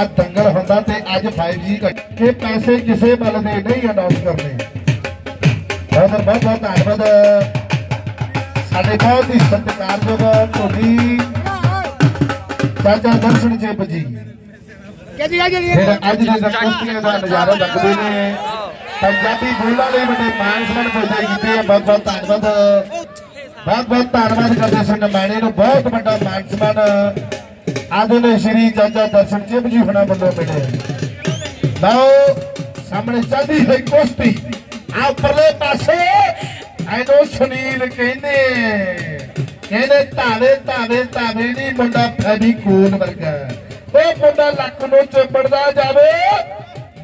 ਆ ਦੰਗਲ ਹੁੰਦਾ ਤੇ ਅੱਜ 5G ਘੱਟ- ਇਹ ਪੈਸੇ ਕਿਸੇ ਵੱਲ ਦੇ ਨਹੀਂ ਅਨਾਉਂਸ ਕਰਨੇ। ਬਹੁਤ ਬਹੁਤ ਬਹੁਤ ਧੰਨਵਾਦ। ਸਾਡੇ ਬਹੁਤ ਹੀ ਸਤਿਕਾਰਯੋਗ ਧੋਨੀ ਚਾਚਾ ਦਰਸ਼ਨ ਚੇਪ ਜੀ। ਕਿਹਦੀ ਆ ਜਿਹੜੀ ਅੱਜ ਦੇ ਕੁਸ਼ਤੀਆਂ ਦਾ ਨਜ਼ਾਰਾ ਲੱਗਦੇ ਨੇ। ਪੰਜਾਬੀ ਬੋਲਾਂ ਲਈ ਵੱਡੇ ਮਾਨ ਸਨਮਾਨ ਪੁੱਜੇ ਕੀਤੇ ਆ। ਬਹੁਤ ਬਹੁਤ ਧੰਨਵਾਦ। ਬਹੁਤ ਬਹੁਤ ਧੰਨਵਾਦ ਕਰਦੇ ਸੀ ਨਮਾਣੇ ਨੂੰ ਬਹੁਤ ਵੱਡਾ ਮਾਨ ਸਨਮਾਨ ਨੇ ਸ਼੍ਰੀ ਚਾਚਾ ਦਰਸ਼ਨ ਚਿਪ ਜੀ ਹੁਣਾਂ ਵੱਲੋਂ ਮਿਲੇ। ਲਓ, ਸਾਹਮਣੇ ਚੱਲਦੀ ਹੋਈ ਕੁਸ਼ਤੀ। ਆ ਉੱਪਰਲੇ ਪਾਸੇ ਐਨੋ ਸੁਨੀਲ ਕਹਿੰਦੇ। ਕਹਿੰਦੇ ਧਾਵੇ ਧਾਵੇ ਧਾਵੇ ਨਹੀਂ ਮੁੰਡਾ ਫੈਬੀ ਕੋਲ ਵਰਗਾ। ਉਹ ਮੁੰਡਾ ਲੱਕ ਨੂੰ ਚਿੰਬੜਦਾ ਜਾਵੇ।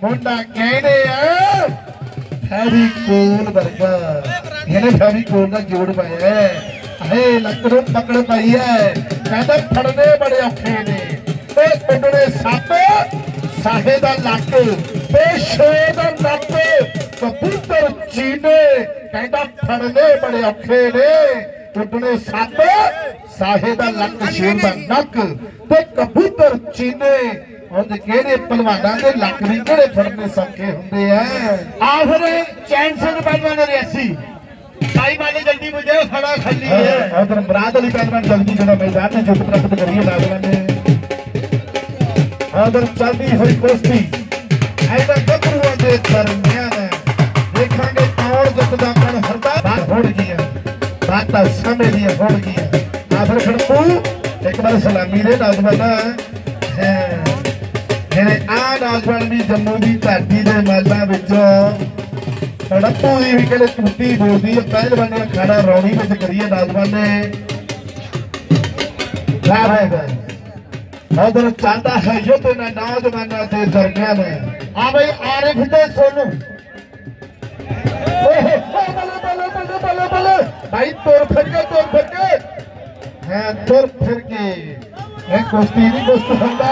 ਮੁੰਡਾ ਕਹਿੰਦੇ ਆ ਫੈਬੀ ਕੋਲ ਵਰਗਾ। ਇਹਨੇ ਫੈਬੀ ਕੋਲ ਦਾ ਜੋੜ ਪਾਇਆ ਹੈ। ਹੇ ਲੱਕ ਨੂੰ ਪਕੜ ਪਾਈ ਹੈ। ਕਹਿੰਦਾ ਫੜਨੇ ਬੜੇ ਔਖੇ ਨੇ। ਇਹ ਕੁੰਡੜੇ ਸੱਪ ਸਾਹੇ ਦਾ ਲੱਕ ਤੇ ਛੇ ਦਾ ਨੱਕ ਕਬੂਤਰ, ਚੀਨੇ, ਕਹਿੰਦਾ ਫੜਨੇ ਬੜੇ ਔਖੇ ਨੇ। ਕੁੰਡੜੇ ਸੱਪ ਸਾਹੇ ਦਾ ਲੱਕ ਸ਼ੇਰ ਦਾ ਨੱਕ ਤੇ ਕਬੂਤਰ, ਚੀਨੇ, ਉਹਦੇ ਕਿਹੜੇ ਪਹਿਲਵਾਨਾਂ ਦੇ ਲੱਕ ਵੀ ਕਿਹੜੇ ਫੜਨੇ ਸੌਖੇ ਹੁੰਦੇ ਆ? ਆਖਰ ਚੈਨ ਸਿੰਘ ਪਹਿਲਵਾਨ ਰਿਆਸੀ भाई माली जल्दी मुझे खड़ा कर लिए उधर मुराद अली पहलवान जल्दी जरा मैदान में जो प्राप्त करिए नागरा ने उधर चलती हुई कुश्ती ऐसा कब हुआ दे दरमियान है देखेंगे कौन जितना कण हरता बात होड़ गई है बात समय लिए होड़ गई है आखिर खड़कू एक बार सलामी दे नाजमाना है ਜਿਹੜੇ ਆ ਨੌਜਵਾਨ ਵੀ ਜੰਮੂ ਦੀ ਧਰਤੀ ਦੇ ਮਾਲਾ ਵਿੱਚੋਂ ਸੜਪੂ ਦੀ ਵੀ ਕਿਹੜੇ ਟੁੱਟੀ ਬੋਲਦੀ ਹੈ ਪਹਿਲਵਾਨ ਨੇ ਖਾਣਾ ਰੌਣੀ ਵਿੱਚ ਕਰੀਏ ਨੌਜਵਾਨ ਨੇ ਲਾ ਰਹੇ ਗਏ ਉਧਰ ਚਾਹਤਾ ਹੈ ਯੁੱਧ ਨਾ, ਨੌਜਵਾਨਾਂ ਦੇ ਦਰਮਿਆਨ ਆ ਬਈ ਆਰਿਫ ਤੇ ਸੋਨੂ। ਓਏ ਬੱਲੇ ਬੱਲੇ ਬੱਲੇ ਬੱਲੇ ਬੱਲੇ। ਭਾਈ ਤੁਰ ਫਿਰ ਕੇ ਤੁਰ ਫਿਰ ਕੇ ਹੈ, ਤੁਰ ਫਿਰ ਕੇ ਇਹ ਕੁਸ਼ਤੀ ਨਹੀਂ ਕੁਸ਼ਤ ਹੁੰਦਾ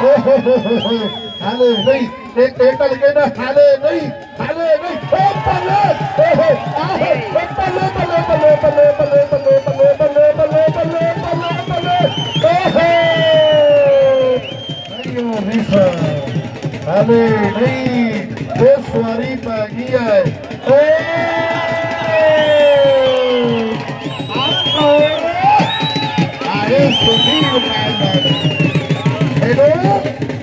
ਓ ਹੋ ਹੋ ਹੋ ਹੋ ਹਾਲੇ ਨਹੀਂ ਇਹ ਟੇਟਲ ਕਹਿੰਦਾ ਹਾਲੇ ਨਹੀਂ ਹਾਲੇ ਨਹੀਂ ਓ ਬੱਲੇ ਓ ਹੋ ਆਹੋ ਓ ਬੱਲੇ ਬੱਲੇ ਬੱਲੇ ਬੱਲੇ ਬੱਲੇ ਬੱਲੇ ਬੱਲੇ ਬੱਲੇ ਬੱਲੇ ਬੱਲੇ ਬੱਲੇ Woo!